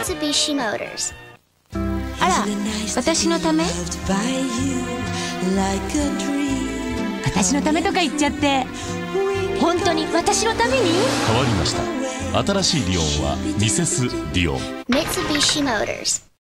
Mitsubishi Motors あら私のため私のためとか言っちゃって本当に私のために変わりました新しいリオンはミセスリオン Mitsubishi Motors.